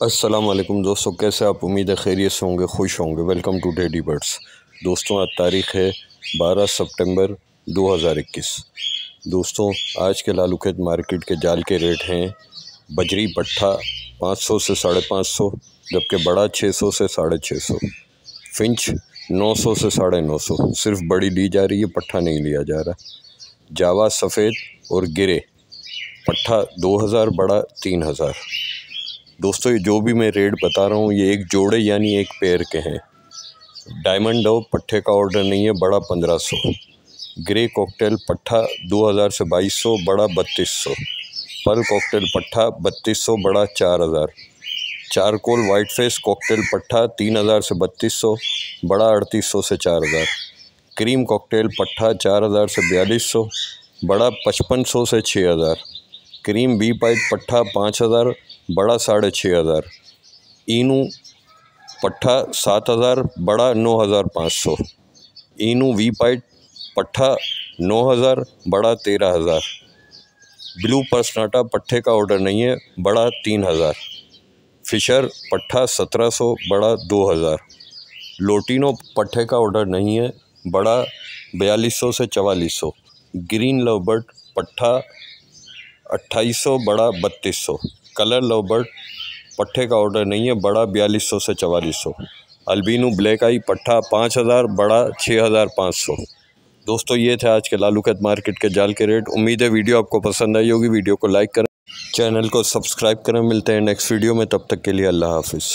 वालेकुम दोस्तों, कैसे आप? उम्मीद है खैरियत से होंगे, खुश होंगे। वेलकम टू डेडी बर्ड्स दोस्तों, आज तारीख़ है 12 सितंबर 2021 दोस्तों, आज के लालू खेत मार्केट के जाल के रेट हैं बजरी पट्ठा 500 से साढ़े पाँच सौ, जबकि बड़ा 600 से साढ़े छः सौ। फिंच 900 से साढ़े नौ सौ। सिर्फ़ बड़ी ली जा रही है, पट्ठा नहीं लिया जा रहा। जावा सफ़ेद और गिरे, पट्ठा 2000 बड़ा 3000 दोस्तों, ये जो भी मैं रेट बता रहा हूँ, ये एक जोड़े यानी एक पेयर के हैं। डायमंड पट्ठे का ऑर्डर नहीं है, बड़ा पंद्रह सौ। ग्रे कॉकटेल पट्ठा दो हज़ार से बाईस सौ, बड़ा बत्तीस सौ। पल कॉकटेल पट्ठा बत्तीस सौ, बड़ा चार हज़ार। चारकोल वाइट फेस कॉकटेल पट्ठा तीन हज़ार से बत्तीस सौ, बड़ा अड़तीस सौ से चार हज़ार। क्रीम कॉकटेल पट्ठा चार हज़ार से बयालीस सौ, बड़ा पचपन सौ से छः हज़ार। क्रीम बी पाइप पट्ठा पाँच हज़ार, बड़ा साढ़े छः हज़ार। ईनू पट्ठा सात हज़ार, बड़ा नौ हज़ार पाँच सौ। ईनू वी पाइट पट्ठा नौ हज़ार, बड़ा तेरह हज़ार। ब्लू पर्सनाटा पट्ठे का ऑर्डर नहीं है, बड़ा तीन हज़ार। फिशर पट्ठा सत्रह सौ, बड़ा दो हज़ार। लोटिनो पट्ठे का ऑर्डर नहीं है, बड़ा बयालीस सौ से चवालीस सौ। ग्रीन लवबर्ड पट्ठा अट्ठाईस सौ, बड़ा बत्तीस सौ। कलर लवबर्ड पट्ठे का ऑर्डर नहीं है, बड़ा बयालीस सौ से चवालीस सौ। अल्बिनू ब्लैक आई, पट्ठा पाँच हज़ार, बड़ा छः हज़ार पाँच सौ। दोस्तों, ये थे आज के लालू लालूकत मार्केट के जाल के रेट। उम्मीद है वीडियो आपको पसंद आई होगी। वीडियो को लाइक करें, चैनल को सब्सक्राइब करें। मिलते हैं नेक्स्ट वीडियो में, तब तक के लिए अल्लाह हाफिज़।